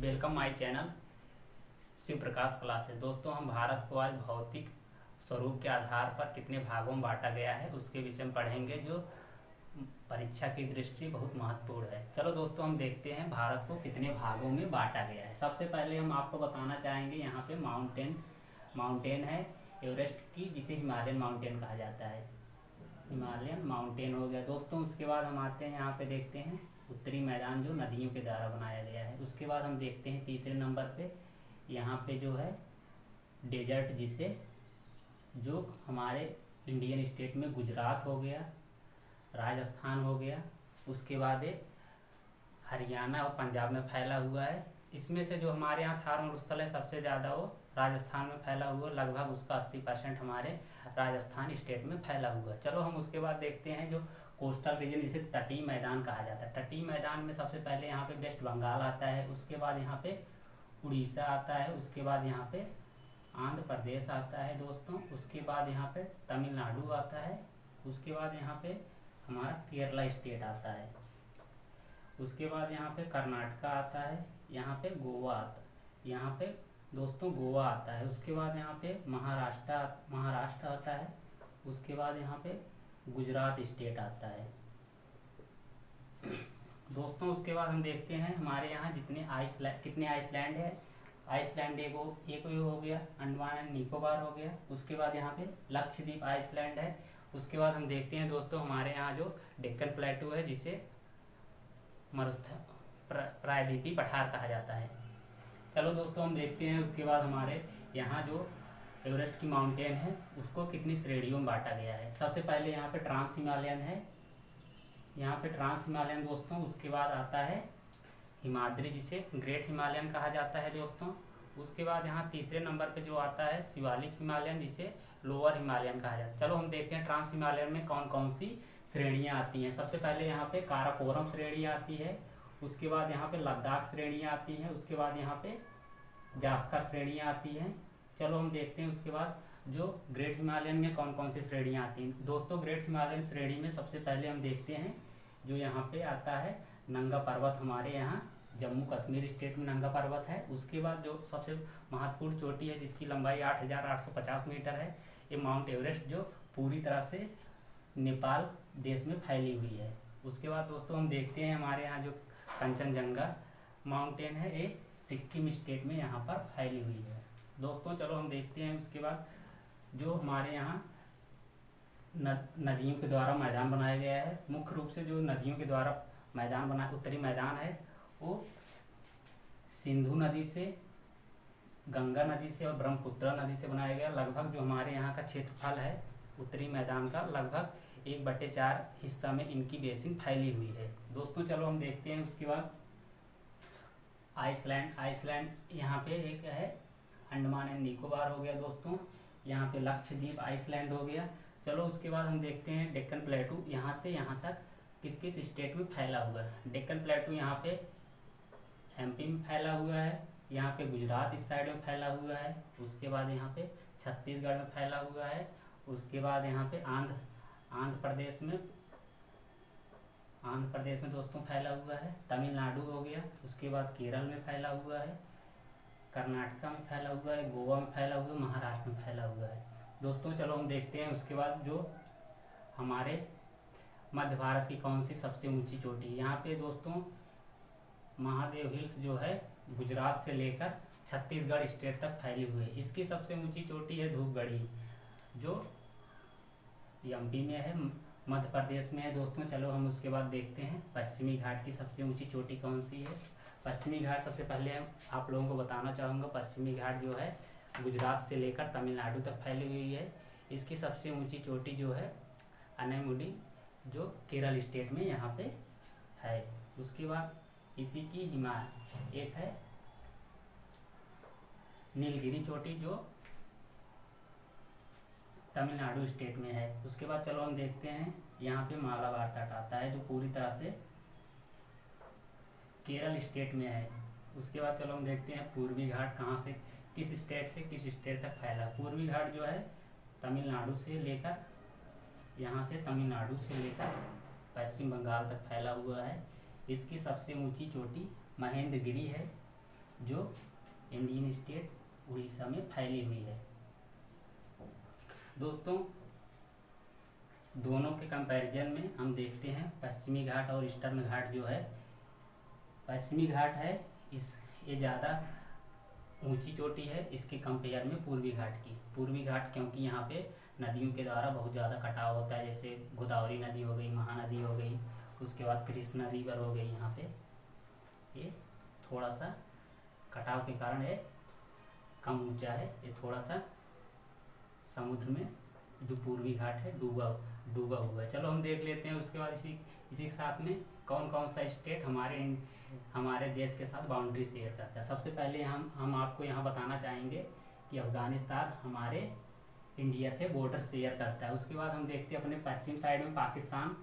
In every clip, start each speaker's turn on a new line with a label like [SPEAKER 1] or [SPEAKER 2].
[SPEAKER 1] Welcome my channel Shiv Prakash classes दोस्तों, हम भारत को आज भौतिक स्वरूप के आधार पर कितने भागों में बांटा गया है, उसके विषय में पढ़ेंगे जो परीक्षा की दृष्टि बहुत महत्वपूर्ण है। चलो दोस्तों, हम देखते हैं भारत को कितने भागों में बांटा गया है। सबसे पहले हम आपको बताना चाहेंगे, यहाँ पे माउंटेन माउंटेन है एवरेस्ट की, जिसे हिमालयन माउंटेन कहा जाता है। हिमालयन माउंटेन हो गया। दोस्तों, उसके बाद हम आते हैं, यहाँ पे देखते हैं। उत्तरी मैदान जो नदियों के द्वारा बनाया गया है। उसके बाद हम देखते हैं तीसरे नंबर पे, यहाँ पे जो है डेजर्ट जिसे, जो हमारे इंडियन स्टेट में गुजरात हो गया, राजस्थान हो गया, उसके बाद हरियाणा और पंजाब में फैला हुआ है। इसमें से जो हमारे यहाँ थार मरुस्थल है सबसे ज़्यादा वो राजस्थान में फैला हुआ, लगभग उसका अस्सी परसेंट हमारे राजस्थान स्टेट में फैला हुआ। चलो हम उसके बाद देखते हैं जो कोस्टल रीजन जिसे तटीय मैदान कहा जाता है तटीय मैदान में सबसे पहले यहाँ पे वेस्ट बंगाल आता है उसके बाद यहाँ पे उड़ीसा आता है उसके बाद यहाँ पे आंध्र प्रदेश आता है दोस्तों उसके बाद यहाँ पे तमिलनाडु आता है उसके बाद यहाँ पे हमारा केरला स्टेट आता है उसके बाद यहाँ पे कर्नाटका आता है यहाँ पे गोवा आता है यहाँ पे दोस्तों गोवा आता है उसके बाद यहाँ पे महाराष्ट्र महाराष्ट्र आता है उसके बाद यहाँ पे गुजरात स्टेट आता है। दोस्तों, उसके बाद हम देखते हैं हमारे यहाँ जितने आइसलैंड, कितने आइसलैंड है। आइसलैंड एक एक हो गया, अंडमान एंड निकोबार हो गया। उसके बाद यहाँ पे लक्षद्वीप आइसलैंड है। उसके बाद हम देखते हैं दोस्तों हमारे यहाँ जो डेक्कन प्लेटू है, जिसे मरुस्थ प्रायद्वीपी पठार कहा जाता है। चलो दोस्तों हम देखते हैं उसके बाद हमारे यहाँ जो एवरेस्ट की माउंटेन है, उसको कितनी श्रेणियों में बांटा गया है? सबसे पहले यहाँ पे ट्रांस हिमालयन है। यहाँ पे ट्रांस हिमालयन दोस्तों, उसके बाद आता है हिमाद्री जिसे ग्रेट हिमालयन कहा जाता है दोस्तों। उसके बाद यहाँ तीसरे नंबर पे जो आता है, शिवालिक हिमालयन जिसे लोअर हिमालयन कहा जाता है। चलो हम देखते हैं ट्रांस हिमालयन में कौन कौन सी श्रेणियाँ आती हैं। सबसे पहले यहाँ पे काराकोरम श्रेणी आती है, उसके बाद यहाँ पे लद्दाख श्रेणियाँ आती हैं, उसके बाद यहाँ पे जास्कर श्रेणियाँ आती हैं। चलो हम देखते हैं उसके बाद, जो ग्रेट हिमालयन में कौन कौन सी श्रेणियाँ आती हैं। दोस्तों, ग्रेट हिमालयन श्रेणी में सबसे पहले हम देखते हैं, जो यहाँ पे आता है, नंगा पर्वत हमारे यहाँ, जम्मू कश्मीर स्टेट में नंगा पर्वत है। उसके बाद जो सबसे महत्वपूर्ण चोटी है, जिसकी लंबाई आठ हज़ार आठ सौ पचास मीटर है, ये माउंट एवरेस्ट, जो पूरी तरह से नेपाल देश में फैली हुई है। उसके बाद दोस्तों हम देखते हैं हमारे यहाँ जो कंचनजंगा माउंटेन है, ये सिक्किम स्टेट में यहाँ पर फैली हुई है। दोस्तों, चलो हम देखते हैं उसके बाद जो हमारे यहाँ नदियों के द्वारा मैदान बनाया गया है। मुख्य रूप से जो नदियों के द्वारा मैदान बना, उत्तरी मैदान है, वो सिंधु नदी से, गंगा नदी से और ब्रह्मपुत्र नदी से बनाया गया। लगभग जो हमारे यहाँ का क्षेत्रफल है, उत्तरी मैदान का, लगभग एक बटे चार हिस्सा में इनकी बेसिन फैली हुई है। दोस्तों, चलो हम देखते हैं उसके बाद। आइसलैंड आइसलैंड यहाँ पे एक है अंडमान एंड निकोबार हो गया दोस्तों। यहाँ पे लक्षद्वीप, आइसलैंड हो गया। चलो उसके बाद हम देखते हैं डेक्कन प्लेटू। यहाँ से यहाँ तक किस किस स्टेट में फैला हुआ है? डेक्कन प्लेटू यहाँ पे एमपी में फैला हुआ है, यहाँ पे गुजरात इस साइड में फैला हुआ है, उसके बाद यहाँ पे छत्तीसगढ़ में फैला हुआ है, उसके बाद यहाँ पे आंध्र आंध्र प्रदेश में, आंध्र प्रदेश में दोस्तों फैला हुआ है, तमिलनाडु हो गया, उसके बाद केरल में फैला हुआ है कर्नाटका में फैला हुआ है, गोवा में फैला हुआ है, महाराष्ट्र में फैला हुआ है। दोस्तों, चलो हम देखते हैं उसके बाद जो हमारे मध्य भारत की कौन सी सबसे ऊँची चोटी यहाँ पे दोस्तों, महादेव हिल्स जो है, गुजरात से लेकर छत्तीसगढ़ स्टेट तक फैली हुई है। इसकी सबसे ऊँची चोटी है धूपगढ़ी, जो एमपी में है। मध्य प्रदेश में है। दोस्तों, चलो हम उसके बाद देखते हैं, पश्चिमी घाट की सबसे ऊँची चोटी कौन सी है? पश्चिमी घाट सबसे पहले आप लोगों को बताना चाहूँगा, पश्चिमी घाट जो है, गुजरात से लेकर तमिलनाडु तक फैली हुई है। इसकी सबसे ऊँची चोटी जो है, अनेमुडी, जो केरल स्टेट में यहाँ पे है। उसके बाद इसी की हिमालय एक है, नीलगिरी चोटी जो तमिलनाडु स्टेट में है। उसके बाद चलो हम देखते हैं, यहाँ पे मालाबार तट आता है, जो पूरी तरह से केरल स्टेट में है। उसके बाद चलो हम देखते हैं पूर्वी घाट कहाँ से, किस स्टेट से, किस स्टेट तक फैला है। पूर्वी घाट जो है, तमिलनाडु से लेकर, यहाँ से तमिलनाडु से लेकर पश्चिम बंगाल तक फैला हुआ है। इसकी सबसे ऊँची चोटी महेंद्रगिरी है, जो इंडियन स्टेट उड़ीसा में फैली हुई है। दोस्तों, दोनों के कंपैरिजन में हम देखते हैं पश्चिमी घाट और ईस्टर्न घाट जो है। पश्चिमी घाट है, इस, ये ज़्यादा ऊँची चोटी है, इसके कंपेयर में पूर्वी घाट की। पूर्वी घाट क्योंकि यहाँ पे नदियों के द्वारा बहुत ज़्यादा कटाव होता है, जैसे गोदावरी नदी हो गई, महानदी हो गई, उसके बाद कृष्णा रिवर हो गई यहाँ पे। ये थोड़ा सा कटाव के कारण ये कम ऊँचा है, ये थोड़ा सा समुद्र में, जो पूर्वी घाट है, डूबा डूबा हुआ है। चलो हम देख लेते हैं उसके बाद इसी इसी के साथ में कौन कौन सा स्टेट हमारे हमारे देश के साथ बाउंड्री शेयर करता है। सबसे पहले हम हम आपको यहाँ बताना चाहेंगे कि अफ़गानिस्तान हमारे इंडिया से बॉर्डर शेयर करता है। उसके बाद हम देखते हैं अपने पश्चिम साइड में पाकिस्तान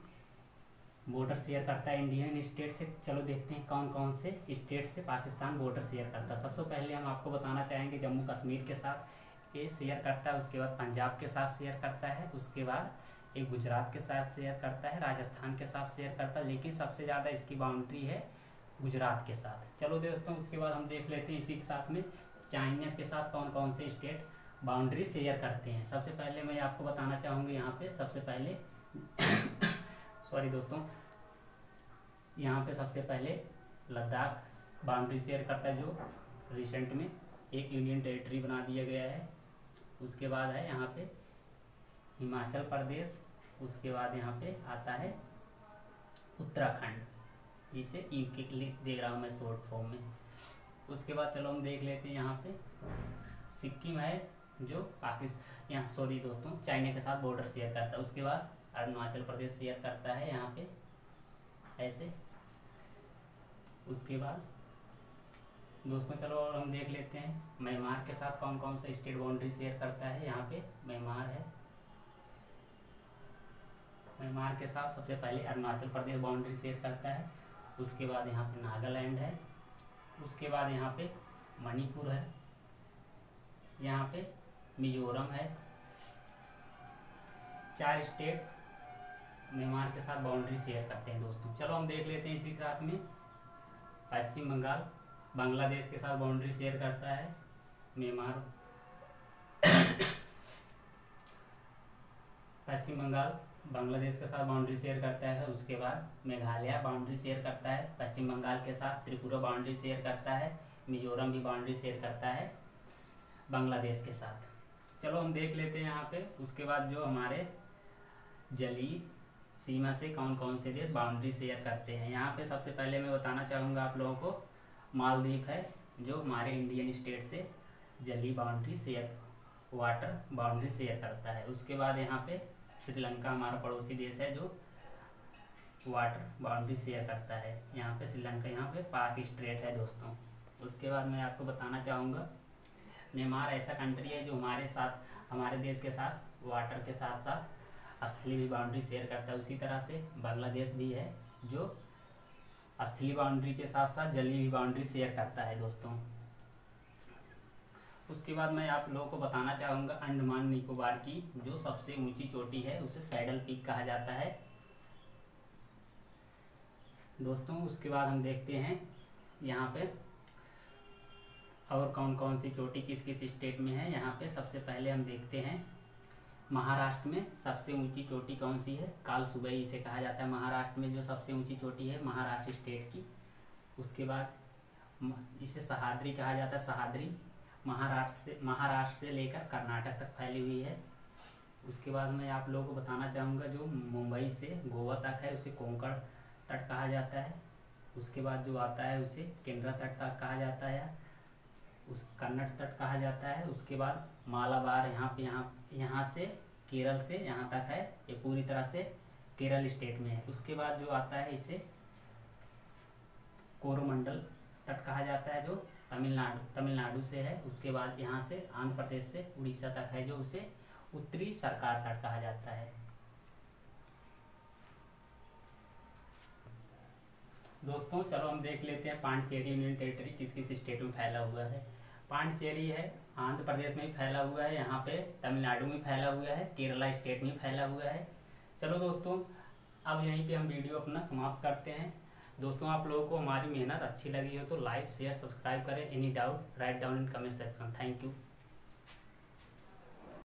[SPEAKER 1] बॉर्डर शेयर करता है। इंडियन स्टेट से, चलो देखते हैं कौन कौन से स्टेट से पाकिस्तान बॉर्डर शेयर करता है। सबसे पहले हम आपको बताना चाहेंगे जम्मू कश्मीर के साथ। ये शेयर करता है, उसके बाद पंजाब के साथ शेयर करता है, उसके बाद एक गुजरात के साथ शेयर करता है, राजस्थान के साथ शेयर करता है, लेकिन सबसे ज़्यादा इसकी बाउंड्री है गुजरात के साथ। चलो दोस्तों, उसके बाद हम देख लेते हैं इसी के साथ में चाइना के साथ कौन कौन से स्टेट बाउंड्री शेयर करते हैं। सबसे पहले मैं आपको बताना चाहूँगी यहाँ पे, सबसे पहले सॉरी दोस्तों, यहाँ पे सबसे पहले लद्दाख बाउंड्री शेयर करता है जो रिसेंट में एक यूनियन टेरिटरी बना दिया गया है। उसके बाद है यहाँ पे हिमाचल प्रदेश, उसके बाद यहाँ पे आता है उत्तराखंड। जिसे यू के लिए दे रहा हूँ मैं शॉर्ट फॉर्म में। उसके बाद चलो हम देख लेते हैं यहाँ पे। सिक्किम है जो पाकिस्तान, यहाँ सॉरी दोस्तों, चाइना के साथ बॉर्डर शेयर करता है। उसके बाद अरुणाचल प्रदेश शेयर करता है यहाँ पे, ऐसे। उसके बाद दोस्तों, चलो और हम देख लेते हैं म्यांमार के साथ कौन कौन सा स्टेट बाउंड्री शेयर करता है। यहाँ पे म्यांमार है। म्यांमार के साथ सबसे पहले अरुणाचल प्रदेश बाउंड्री शेयर करता है। उसके बाद यहाँ पे नागालैंड है। उसके बाद यहाँ पे मणिपुर है। यहाँ पे मिजोरम है। चार स्टेट म्यांमार के साथ बाउंड्री शेयर करते हैं दोस्तों। चलो हम देख लेते हैं इसी के साथ में। पश्चिम बंगाल बांग्लादेश के साथ बाउंड्री शेयर करता है म्यांमार पश्चिम बंगाल, बांग्लादेश के साथ बाउंड्री शेयर करता है, उसके बाद मेघालय बाउंड्री शेयर करता है, पश्चिम बंगाल के साथ त्रिपुरा बाउंड्री शेयर करता है, मिजोरम भी बाउंड्री शेयर करता है, बांग्लादेश के साथ। चलो हम देख लेते हैं यहाँ पे, उसके बाद जो हमारे जली, सीमा से कौन कौन से देश बाउंड्री शेयर करते हैं। यहाँ पे सबसे पहले मैं बताना चाहूँगा आप लोगों को मालदीव है, जो हमारे इंडियन स्टेट से जली boundary share water boundary share करता है। उसके बाद यहाँ पे श्रीलंका हमारा पड़ोसी देश है, जो वाटर बाउंड्री शेयर करता है। यहाँ पे श्रीलंका, यहाँ पे पाक स्ट्रेट है दोस्तों। उसके बाद मैं आपको बताना चाहूँगा म्यांमार ऐसा कंट्री है जो हमारे साथ, हमारे देश के साथ वाटर के साथ साथ स्थलीय भी बाउंड्री शेयर करता है। उसी तरह से बांग्लादेश भी है, जो स्थलीय बाउंड्री के साथ साथ जलीय भी बाउंड्री शेयर करता है दोस्तों। उसके बाद मैं आप लोगों को बताना चाहूँगा अंडमान निकोबार की, जो सबसे ऊँची चोटी है, उसे सैडल पीक कहा जाता है। दोस्तों, उसके बाद हम देखते हैं यहाँ पे, और कौन कौन सी चोटी किस किस स्टेट में है। यहाँ पे सबसे पहले हम देखते हैं महाराष्ट्र में सबसे ऊँची चोटी कौन सी है? काल सुबह इसे कहा जाता है। महाराष्ट्र में जो सबसे ऊँची चोटी है, महाराष्ट्र स्टेट की। उसके बाद इसे सहाद्री कहा जाता है। सहाद्री महाराष्ट्र से महाराष्ट्र से लेकर कर्नाटक तक फैली हुई है। उसके बाद मैं आप लोगों को बताना चाहूँगा, जो मुंबई से गोवा तक है, उसे कोंकण तट कहा जाता है। उसके बाद जो आता है, उसे केंद्रा तट तक कहा जाता है। उस कन्नड़ तट कहा जाता है। उसके बाद मालाबार यहाँ पे, यहाँ यहाँ से केरल से, यहाँ तक है। ये पूरी तरह से केरल स्टेट में है। उसके बाद जो आता है इसे कोरोमंडल तट कहा जाता है, जो तमिलनाडु तमिलनाडु से है। उसके बाद यहाँ से आंध्र प्रदेश से उड़ीसा तक है, जो उसे उत्तरी सरकार तट कहा जाता है। दोस्तों, चलो हम देख लेते हैं पांडचेरी यूनियन टेरिटरी किस किस स्टेट में फैला हुआ है। पांडचेरी है, आंध्र प्रदेश में फैला हुआ है, यहाँ पे तमिलनाडु में फैला हुआ है, केरला स्टेट में फैला हुआ है। चलो दोस्तों, अब यहीं पे हम वीडियो अपना समाप्त करते हैं। दोस्तों, आप लोगों को हमारी मेहनत अच्छी लगी हो तो लाइक, शेयर, सब्सक्राइब करें। Any doubt, write down in comment section. Thank you.